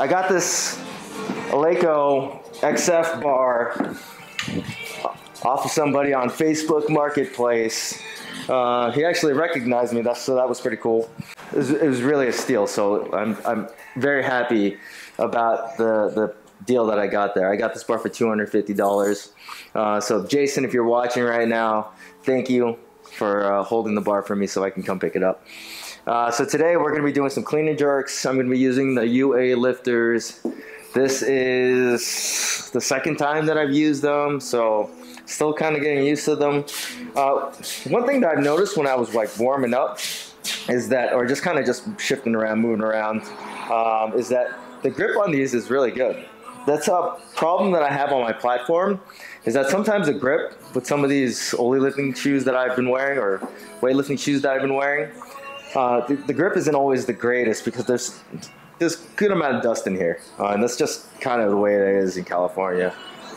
I got this Eleiko XF bar off of somebody on Facebook Marketplace. Uh, he actually recognized me, so that was pretty cool. It was, it was really a steal, so I'm, I'm very happy about the, the deal that I got there. I got this bar for $250. Uh, so Jason, if you're watching right now, thank you for uh, holding the bar for me so I can come pick it up. Uh, so today we're going to be doing some clean and jerks. I'm going to be using the UA lifters. This is the second time that I've used them, so still kind of getting used to them. Uh, one thing that I've noticed when I was like warming up is that, or just kind of just shifting around, moving around, um, is that the grip on these is really good. That's a problem that I have on my platform is that sometimes the grip with some of these only lifting shoes that I've been wearing or weightlifting shoes that I've been wearing, uh, the, the, grip isn't always the greatest because there's there's good amount of dust in here, uh, and that's just kind of the way it is in California.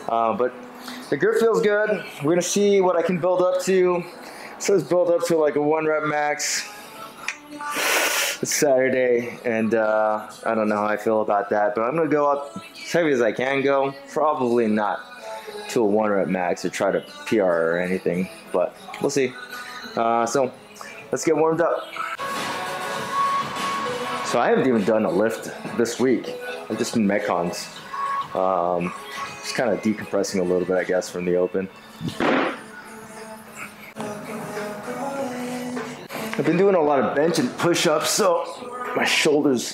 Uh, but the grip feels good. We're gonna see what I can build up to. So let's build up to like a one rep max. It's Saturday, and uh, I don't know how I feel about that, but I'm gonna go up as heavy as I can go. Probably not to a one rep max or try to PR or anything, but we'll see. Uh, so let's get warmed up. So I haven't even done a lift this week. I've just been Metcons. Um, just kind of decompressing a little bit, I guess, from the open. I've been doing a lot of bench and push-ups, so my shoulders,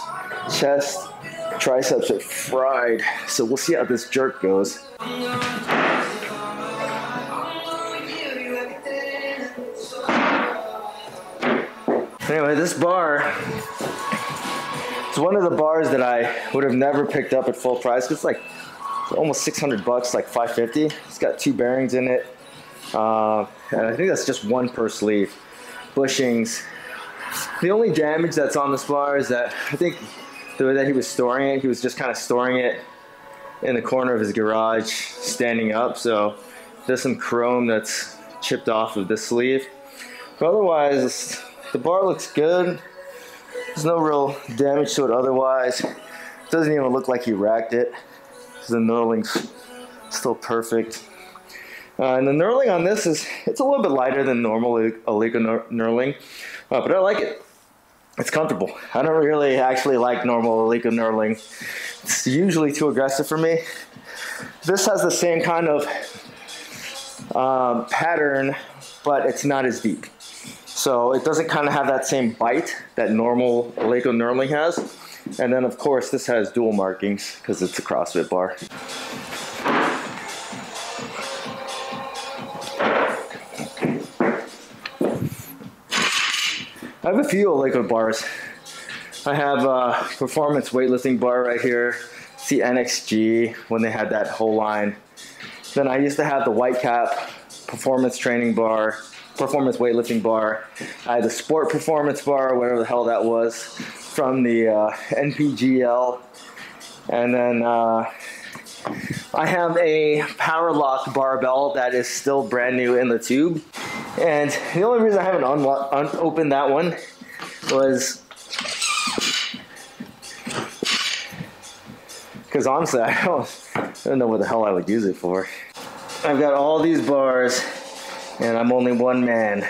chest, triceps are fried. So we'll see how this jerk goes. Anyway, this bar it's one of the bars that I would have never picked up at full price. It's like almost 600 bucks, like 550. It's got two bearings in it. Uh, and I think that's just one per sleeve. Bushings. The only damage that's on this bar is that I think the way that he was storing it, he was just kind of storing it in the corner of his garage, standing up. So there's some chrome that's chipped off of this sleeve. But otherwise, the bar looks good. There's no real damage to it otherwise. It doesn't even look like he racked it. The knurling's still perfect. Uh, and the knurling on this is, it's a little bit lighter than normal Eleiko knurling, uh, but I like it. It's comfortable. I don't really actually like normal Eleiko knurling. It's usually too aggressive for me. This has the same kind of um, pattern, but it's not as deep. So it doesn't kind of have that same bite that normal Eleiko normally has. And then of course this has dual markings because it's a CrossFit bar. I have a few Eleiko bars. I have a performance weightlifting bar right here. See NXG when they had that whole line. Then I used to have the Whitecap performance training bar performance weightlifting bar. I had the sport performance bar, whatever the hell that was, from the uh, NPGL. And then uh, I have a power lock barbell that is still brand new in the tube. And the only reason I haven't unopened that one was because honestly, I don't, I don't know what the hell I would use it for. I've got all these bars and I'm only one man.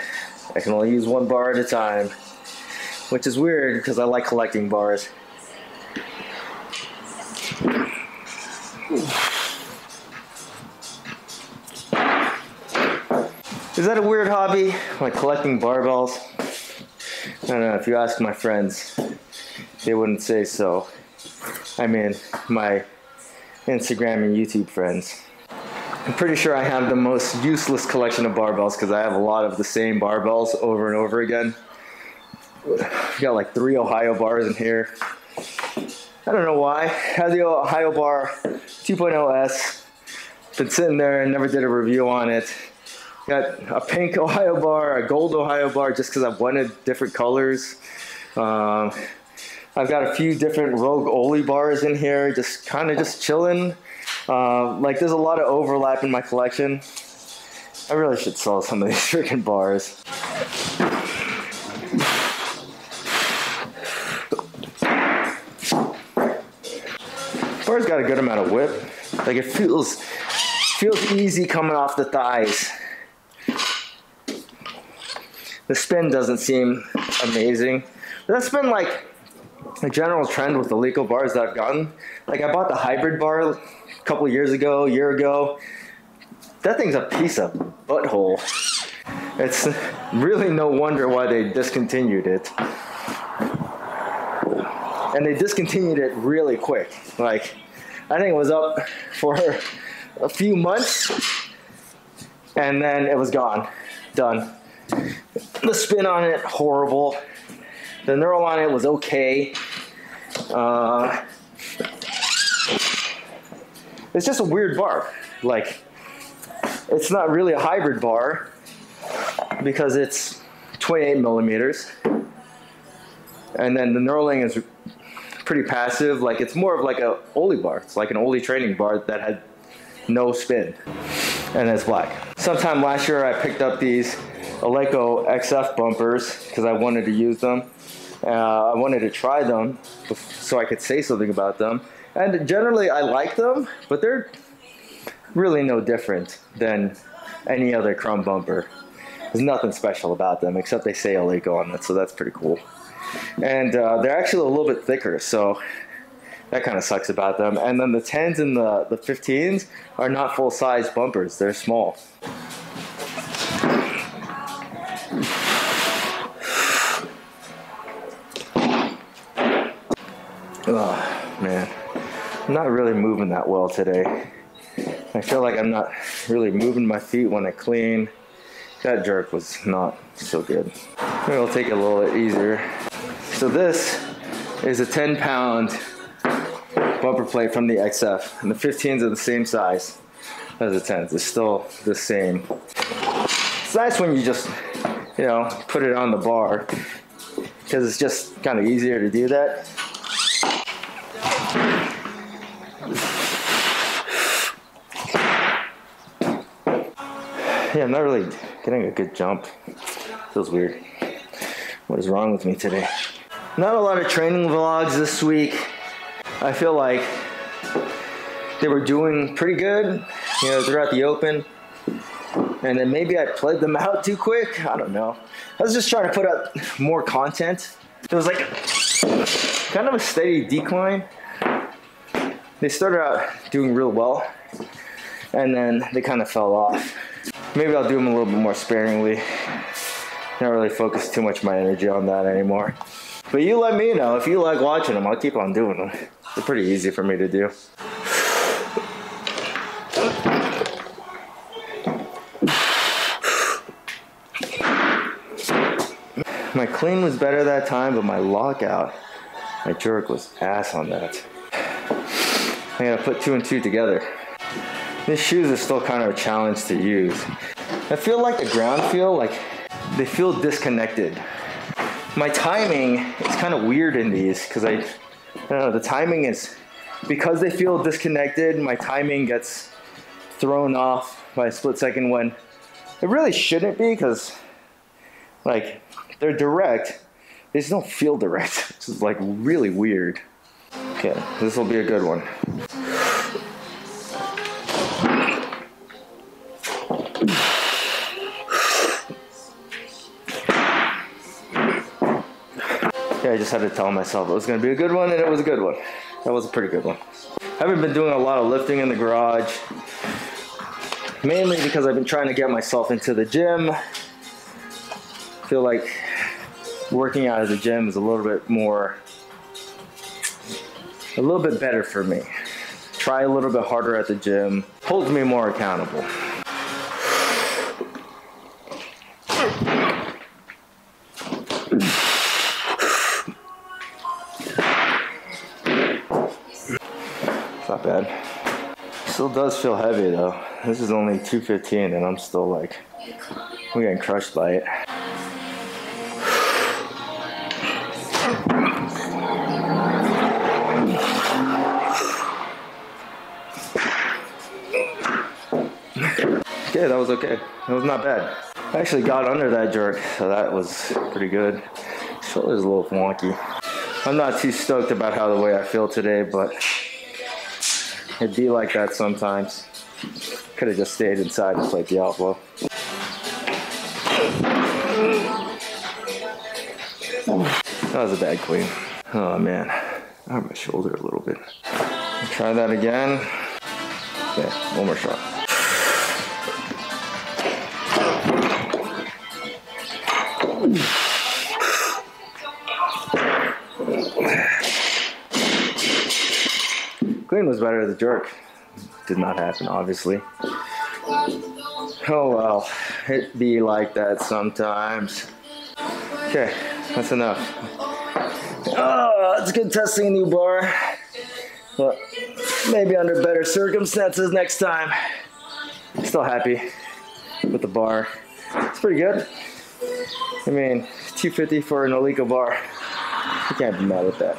I can only use one bar at a time, which is weird because I like collecting bars. Is that a weird hobby, like collecting barbells? I don't know, if you ask my friends, they wouldn't say so. I mean, my Instagram and YouTube friends. I'm pretty sure I have the most useless collection of barbells because I have a lot of the same barbells over and over again. I've got like three Ohio bars in here. I don't know why. I have the Ohio bar 2.0S. Been sitting there and never did a review on it. Got a pink Ohio bar, a gold Ohio bar just because I've wanted different colors. Um, I've got a few different Rogue Oly bars in here, just kind of just chilling. Uh, like there's a lot of overlap in my collection. I really should sell some of these freaking bars. Bar's got a good amount of whip. Like it feels feels easy coming off the thighs. The spin doesn't seem amazing. But that's been like a general trend with the Eleiko bars that I've gotten. Like I bought the hybrid bar a couple years ago, a year ago. That thing's a piece of butthole. It's really no wonder why they discontinued it. And they discontinued it really quick. Like, I think it was up for a few months and then it was gone. Done. The spin on it, horrible. The knurl on it was okay. Uh, it's just a weird bar. Like, it's not really a hybrid bar because it's 28 millimeters. And then the knurling is pretty passive. Like it's more of like a Oly bar. It's like an Oly training bar that had no spin and it's black. Sometime last year I picked up these Eleiko XF bumpers because I wanted to use them. Uh, I wanted to try them so I could say something about them. And generally I like them, but they're really no different than any other crumb bumper. There's nothing special about them except they say Eleiko on it, so that's pretty cool. And uh, they're actually a little bit thicker, so that kind of sucks about them. And then the 10s and the, the 15s are not full size bumpers, they're small. I'm not really moving that well today. I feel like I'm not really moving my feet when I clean. That jerk was not so good. Maybe I'll take it a little bit easier. So this is a 10 pound bumper plate from the XF. And the 15s are the same size as the 10s. It's still the same. It's nice when you just, you know, put it on the bar because it's just kind of easier to do that. Yeah, I'm not really getting a good jump. Feels weird. What is wrong with me today? Not a lot of training vlogs this week. I feel like they were doing pretty good, you know, throughout the open. And then maybe I played them out too quick. I don't know. I was just trying to put out more content. It was like kind of a steady decline. They started out doing real well, and then they kind of fell off. Maybe I'll do them a little bit more sparingly. Not really focus too much my energy on that anymore. But you let me know. If you like watching them, I'll keep on doing them. They're pretty easy for me to do. My clean was better that time, but my lockout, my jerk was ass on that. I gotta put two and two together. These shoes are still kind of a challenge to use. I feel like the ground feel, like they feel disconnected. My timing is kind of weird in these because I, I don't know, the timing is, because they feel disconnected, my timing gets thrown off by a split second when it really shouldn't be because like they're direct. They just don't feel direct. It's is like really weird. Okay, this will be a good one. Yeah, I just had to tell myself it was going to be a good one, and it was a good one. That was a pretty good one. I haven't been doing a lot of lifting in the garage, mainly because I've been trying to get myself into the gym. I feel like working out at the gym is a little bit more, a little bit better for me. Try a little bit harder at the gym, holds me more accountable. It's not bad. Still does feel heavy though. This is only 215 and I'm still like, I'm getting crushed by it. Okay, that was okay. That was not bad. I actually got under that jerk, so that was pretty good. Shoulder's a little wonky. I'm not too stoked about how the way I feel today, but It'd be like that sometimes. Could have just stayed inside and played the Diablo. That was a bad clean. Oh man, I hurt my shoulder a little bit. Try that again. Okay, one more shot. Better the jerk. Did not happen, obviously. Oh well, it be like that sometimes. Okay, that's enough. Oh, it's good testing a new bar. But maybe under better circumstances next time. Still happy with the bar. It's pretty good. I mean, 250 for an Eleiko bar. You can't be mad with that.